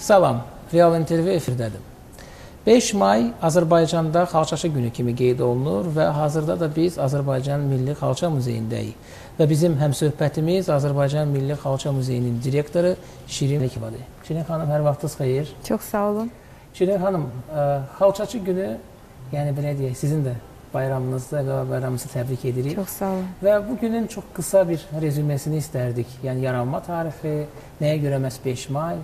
Salam, Real intervyu efirdədir. 5 may Azərbaycanda Xalçaçı günü kimi qeyd olunur və hazırda da biz Azərbaycan Milli Xalça Muzeyindəyik. Və bizim həmsöhbətimiz Azərbaycan Milli Xalça Muzeyinin direktoru Şirin Ekivadır. Şirin xanım, hər vaxtınız xeyir. Çox sağ olun. Şirin xanım, ə, Xalçaçı günü, yəni belə deyək, sizin də bayramınızda və bayramınızı təbrik edirik. Çox sağ olun. Və bu günün çox qısa bir rezümesini istərdik. Yəni yaranma tarixi, nəyə görə məhz 5 may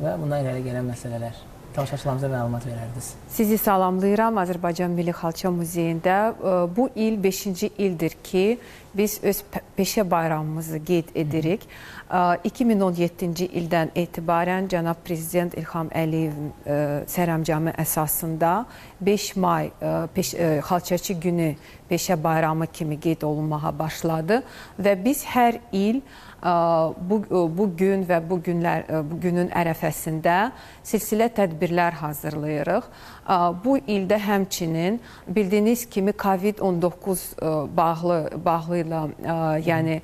və bundan irəli gələn məsələlər. Tamaşaçılarımıza məlumat verərdiniz. Sizi salamlayıram Azərbaycan Milli Xalça Muzeyində. Bu il 5-ci ildir ki, biz öz peşə bayramımızı qeyd edirik. 2017-ci ildən etibarən cənab prezident İlham Əliyevin sərəncamı əsasında 5 may peş xalçaçı günü peşə bayramı kimi qeyd olunmağa başladı və biz hər il bu bu gün və bu günlər bu günün ərəfəsində silsilə tədbirlər hazırlayırıq. Bu ildə həmçinin bildiyiniz kimi COVID-19 bağlı bağlı ilə yəni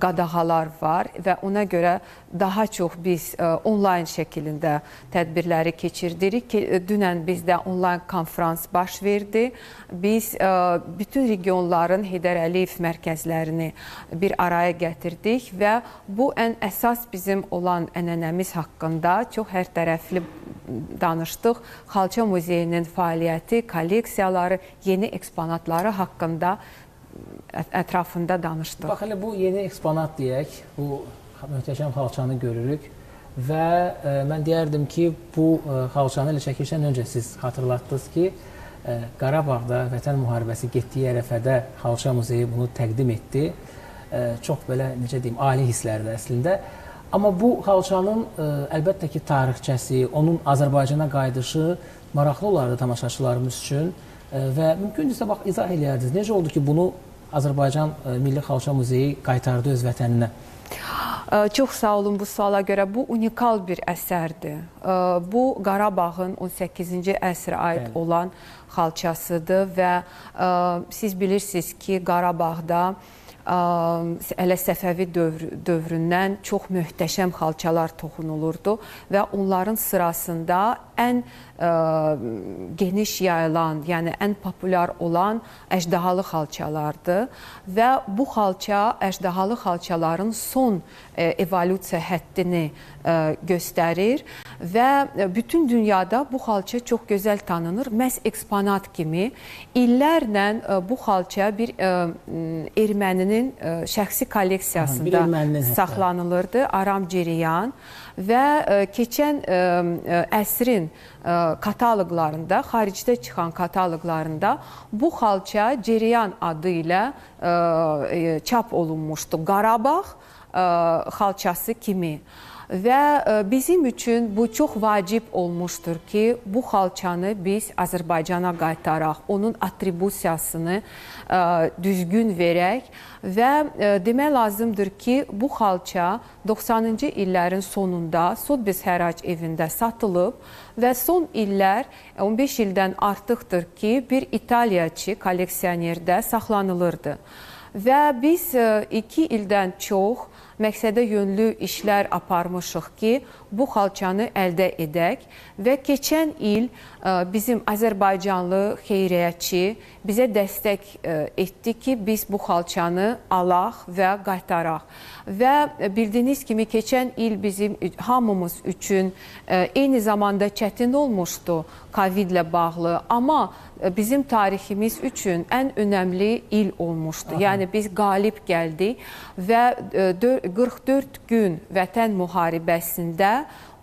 qadağalar var və ona görə daha çox biz onlayn şəklində tədbirləri keçirdirik ki, dünən bizdə onlayn konfrans baş verdi. Biz bütün regionların Heydər Əliyev mərkəzlərini bir araya gətirdik və bu ən əsas bizim olan ənənəmiz haqqında çox hərtərəfli danışdıq. Xalça Muzeyinin fəaliyyəti, kolleksiyaları, yeni eksponatları haqqında ətrafında danışdıq. Bax elə bu yeni eksponat deyək, bu möhtəşəm xalçanı görürük və ə, mən deyərdim ki, bu ə, xalçanı elə çəkilişdən öncə siz xatırlatdınız ki, ə, Qarabağda Vətən müharibəsi getdiyi ərəfədə Xalça muzeyi bunu təqdim etdi. Ə, çox belə necə deyim, ali hisslərdə əslində. Amma bu xalçanın ə, əlbəttə ki, tarixçəsi, onun Azərbaycana qayıdışı maraqlı olardı tamaşaçılarımız üçün ə, və mümkündürsə bax izah eləyərdiniz. Necə oldu ki, bunu Azərbaycan ə, Milli Xalça Muzeyi qaytardı öz vətəninə? Çox sağ olun bu suala görə. Bu unikal bir əsərdir. Bu Qarabağın 18-ci əsrə aid Bəli. olan xalçasıdır və siz bilirsiniz ki, Qarabağda hələ Səfəvi dövr dövründən çox möhtəşəm xalçalar toxunulurdu və onların sırasında ən ə, geniş yayılan, yəni ən populyar olan əjdahalı xalçalardır və bu xalça əjdahalı xalçaların son ə, evolyusiya həddini ə, göstərir və bütün dünyada bu xalça çox gözəl tanınır. Məhz eksponat kimi illərlə ə, bu xalça bir ə, erməninin ə, şəxsi kolleksiyasında Aha, saxlanılırdı. Aram Ceriyan və ə, keçən ə, əsrin kataloqlarında, xaricdə çıxan kataloqlarında bu xalça Ceriyan adı ilə çap olunmuşdu. Qarabağ xalçası kimi. Və bizim üçün bu çox vacib olmuşdur ki, bu xalçanı biz Azərbaycana qaytaraq, onun atribusiyasını düzgün verək və demək lazımdır ki, bu xalça 90-cı illərin sonunda Sotbis Hərac evində satılıb və son illər 15 ildən artıqdır ki, bir İtaliyaçı kolleksionerdə saxlanılırdı. Və biz 2 ildən çox məqsədə yönlü işlər aparmışıq ki, bu xalçanı əldə edək və keçən il bizim Azərbaycanlı xeyriyyətçi bizə dəstək etdi ki, biz bu xalçanı alaq və qaytaraq. Və bildiyiniz kimi keçən il bizim hamımız üçün eyni zamanda çətin olmuşdu Covid ilə bağlı, amma bizim tariximiz üçün ən önəmli il olmuşdu. Aha. Yəni biz qalib gəldik və 44 gün vətən müharibəsində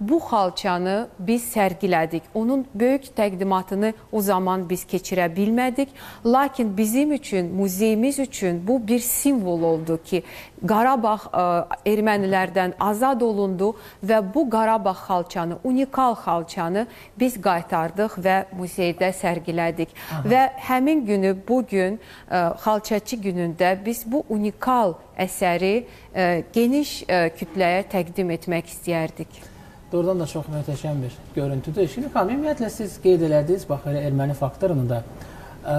bu xalçanı biz sərgilədik. Onun böyük təqdimatını o zaman biz keçirə bilmədik. Lakin bizim üçün, muzeyimiz üçün bu bir simvol oldu ki, Qarabağ ə, ermənilərdən azad olundu və bu Qarabağ xalçanı, unikal xalçanı biz qaytardıq və muzeydə sərgilədik. Aha. Və həmin günü bu gün ə, xalçaçı günündə biz bu unikal əsəri ə, geniş ə, kütləyə təqdim etmək istəyərdik. Doğrudan da çox möhtəşəm bir görüntüdür. Şimdi xanım, ümumiyyətlə siz qeyd elədiniz, bax elə erməni faktorunu da. Ə,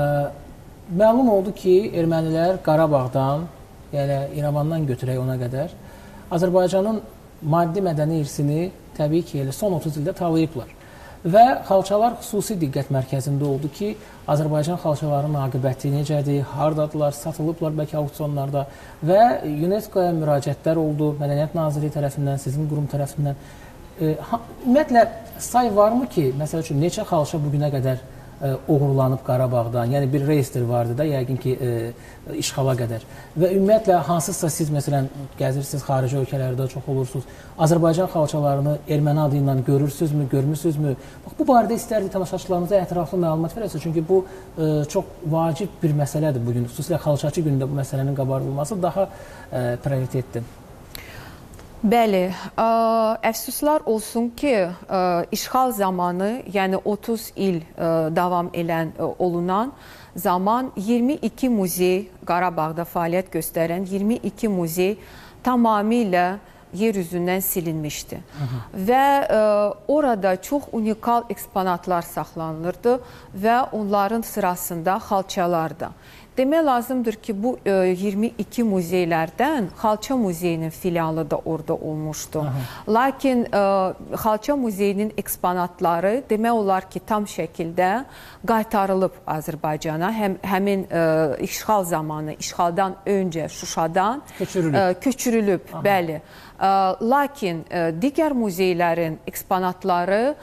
məlum oldu ki, ermənilər Qarabağdan, yəni İrəvandan götürək ona qədər Azərbaycanın maddi mədəni irsini təbii ki, elə son 30 ildə talayıblar. Və xalçalar xüsusi diqqət mərkəzində oldu ki, Azərbaycan xalçalarının aqibəti necədir, hardadılar, satılıblar bəlkə auksionlarda və UNESCO-ya müraciətlər oldu Mədəniyyət Nazirliyi tərəfindən, sizin qurum tərəfindən. E, ha, ümumiyyətlə say varmı ki, məsəl üçün neçə xalça bu günə qədər ə, uğurlanıb Qarabağdan. Yəni bir reyestr vardı da, yəqin ki, ə, işğala qədər. Və ümumiyyətlə hansısa siz məsələn gəzirsiniz xarici ölkələrdə çox olursunuz. Azərbaycan xalçalarını erməni adı ilə görürsüzmü, görmüsünüzmü? Bax bu barədə istərdik tamaşaçılarımıza ətraflı məlumat verəsiniz. Çünki bu ə, çox vacib bir məsələdir bu gün. Xüsusilə xalçaçı günündə bu məsələnin qabardılması daha ə, prioritetdir. Bəli, ə, əfsuslar olsun ki, ə, işğal zamanı, yəni 30 il ə, davam elən ə, olunan zaman 22 muzey Qarabağda fəaliyyət göstərən 22 muzey tamamilə yer üzündən silinmişdi. Aha. Və ə, orada çox unikal eksponatlar saxlanılırdı və onların sırasında xalçalar da. Demək lazımdır ki, bu 22 e, muzeylərdən Xalça muzeyinin filialı da orada olmuşdu. Aha. Lakin e, Xalça muzeyinin eksponatları demək olar ki, tam şəkildə qaytarılıb Azərbaycana. Həm həmin e, işğal zamanı, işğaldan öncə Şuşadan köçürülüb. Köçürülüb, bəli. Lakin digər muzeylərin eksponatları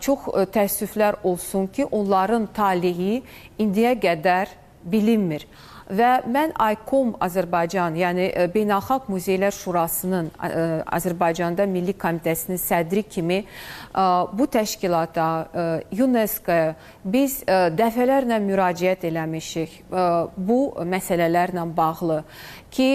çox təəssüflər olsun ki, onların taleyi indiyə qədər bilinmir. Və mən ICOM Azərbaycan, yəni e, Beynəlxalq Muzeylər Şurasının e, Azərbaycanda Milli Komitəsinin sədri kimi e, bu təşkilata, UNESCO-ya biz dəfələrlə müraciət eləmişik bu məsələlərlə bağlı ki,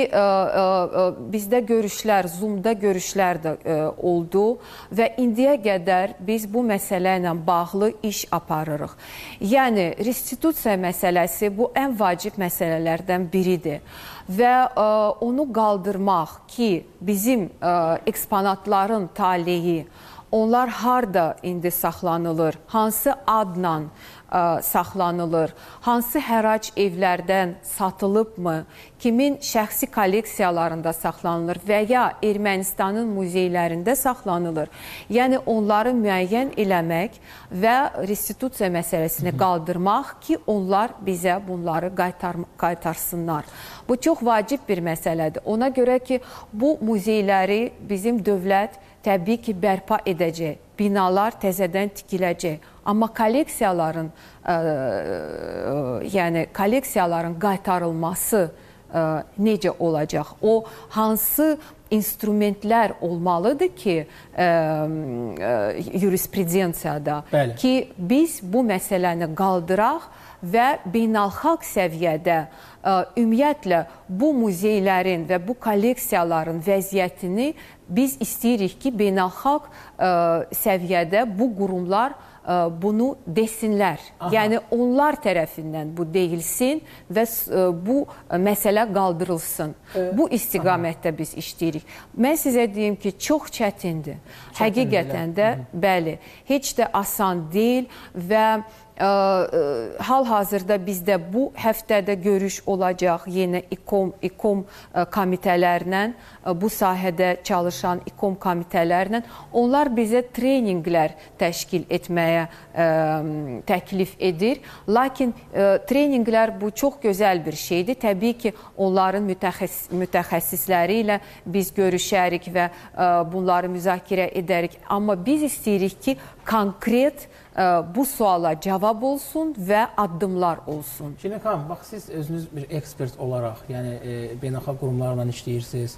bizdə görüşlər, Zoom-da görüşlər də oldu və indiyə qədər biz bu məsələ ilə bağlı iş aparırıq. Yəni restitusiya məsələsi bu ən vacib məsələlərdən biridir. Və ə, onu qaldırmaq ki, bizim ə, eksponatların taleyi onlar harda indi saxlanılır, hansı adla ə, saxlanılır? Hansı hərac evlərdən satılıbmı? Kimin şəxsi kolleksiyalarında saxlanılır və ya Ermənistanın muzeylərində saxlanılır? Yəni onları müəyyən eləmək və restitusiya məsələsini qaldırmaq ki, onlar bizə bunları qaytar qaytarsınlar. Bu çox vacib bir məsələdir. Ona görə ki, bu muzeyləri bizim dövlət təbii ki, bərpa edəcək. Binalar təzədən tikiləcək. Amma kolleksiyaların ə, ə, yəni kolleksiyaların qaytarılması ə, necə olacaq? O hansı instrumentlər olmalıdır ki, ə, ə, yurisprudensiyada Bəli. ki, biz bu məsələni qaldıraq və beynəlxalq səviyyədə ə, ümumiyyətlə bu muzeylərin və bu kolleksiyaların vəziyyətini biz istəyirik ki, beynəlxalq ə, səviyyədə bu qurumlar bunu desinlər. Aha. Yəni onlar tərəfindən bu deyilsin və bu məsələ qaldırılsın. E, bu istiqamətdə aha. biz işləyirik. Mən sizə deyim ki, çox çətindir. Çətin Həqiqətən də, bəli, heç də asan deyil və hal-hazırda bizdə bu həftədə görüş olacaq yenə İKOM, İKOM komitələrlə, bu sahədə çalışan İKOM komitələrlə. Onlar bizə treninqlər təşkil etməyə təklif edir. Lakin ə, treninqlər bu çox gözəl bir şeydir. Təbii ki, onların mütəxəssis, mütəxəssisləri ilə biz görüşərik və bunları müzakirə edərik. Amma biz istəyirik ki, konkret bu suala cavab olsun və addımlar olsun. Şirin xanım, bax siz özünüz bir ekspert olaraq, yəni e, beynəlxalq qurumlarla işləyirsiniz.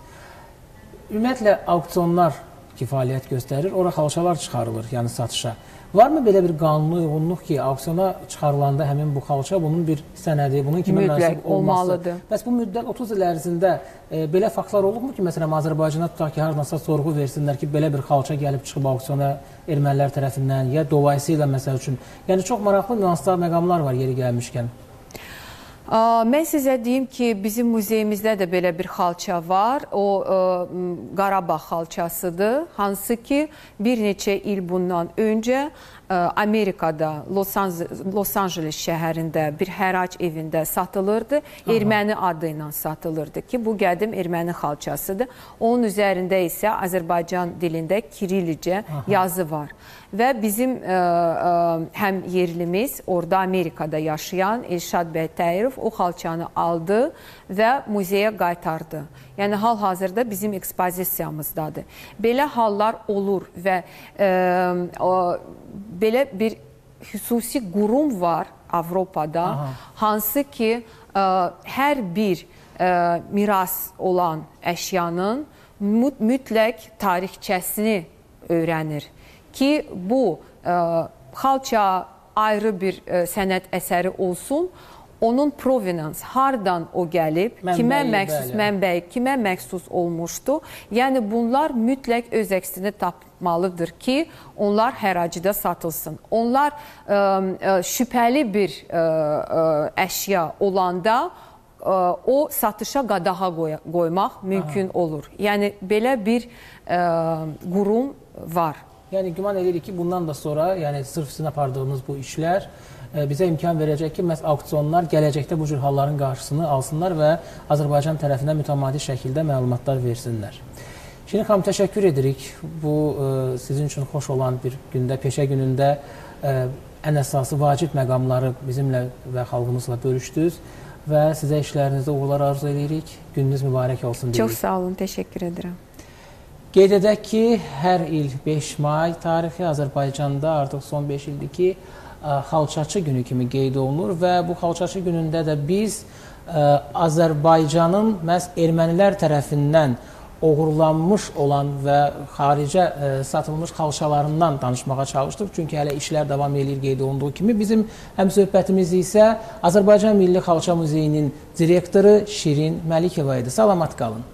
Ümumiyyətlə auksionlar ki, fəaliyyət göstərir, ora xalçalar çıxarılır, yəni satışa. Varmı belə bir qanuni uyğunluq ki, auksiona çıxarılanda həmin bu xalça bunun bir sənədi, bunun kimə mənsub? Olmalıdır. Bəs bu müddət 30 il ərzində e, belə faktlar olubmu ki, məsələn Azərbaycana tutaq ki, hardansa sorğu versinlər ki, belə bir xalça gəlib çıxıb auksiona ermənilər tərəfindən ya dolayısıyla məsəl üçün. Yəni çox maraqlı nüanslar, məqamlar var yeri gəlmişkən. Mən sizə deyim ki, bizim muzeyimizdə də belə bir xalça var. O Qarabağ xalçasıdır. Hansı ki, bir neçə il bundan öncə Amerikada Los, Anz Los Angeles şəhərində bir hərac evində satılırdı. Aha. Erməni adı ilə satılırdı ki, bu qədim erməni xalçasıdır. Onun üzərində isə Azərbaycan dilində Kirillicə Aha. yazı var. Və bizim ə, ə, həm yerlimiz, orada Amerikada yaşayan Elşad bəy Təyirov o xalçanı aldı və muzeyə qaytardı. Yəni hal-hazırda bizim ekspozisiyamızdadır. Belə hallar olur və ə, ə, belə bir xüsusi qurum var Avropada, Aha. hansı ki ə, hər bir ə, miras olan əşyanın mütləq tarixçəsini öyrənir ki, bu ə, xalça ayrı bir ə, sənət əsəri olsun onun provenans hardan o gəlib, mənbəyi, kimə məxsus bəli. mənbəyi, kimə məxsus olmuşdu. Yəni bunlar mütləq öz əksini tapmalıdır ki, onlar həracıda satılsın. Onlar ə, ə, şübhəli bir ə, ə, əşya olanda o satışa qadağa qoy qoymaq mümkün Aha. olur. Yəni belə bir ə, qurum var. Yəni güman edirik ki, bundan da sonra, yəni sırf sizin apardığınız bu işlər bizə imkan verəcək ki, məhz auksionlar gələcəkdə bu cür halların qarşısını alsınlar və Azərbaycan tərəfindən mütəmadi şəkildə məlumatlar versinlər. Şirin xanım, təşəkkür edirik. Bu e, sizin üçün xoş olan bir gündə, peşə günündə e, ən əsası vacib məqamları bizimlə və xalqımızla bölüşdünüz və sizə işlərinizdə uğurlar arzu edirik. Gününüz mübarək olsun deyirik. Çox sağ olun, təşəkkür edirəm. Qeyd edək ki, hər il 5 may tarixi Azərbaycanda artıq son 5 ildir ki, xalçaçı günü kimi qeyd olunur və bu xalçaçı günündə də biz Azərbaycanın məhz ermənilər tərəfindən oğurlanmış olan və xaricə ə, satılmış xalçalarından danışmağa çalışdıq. Çünki hələ işlər davam eləyir qeyd olunduğu kimi. Bizim həm söhbətimiz isə Azərbaycan Milli Xalça Muzeyinin direktoru Şirin Məlikova idi. Salamat qalın.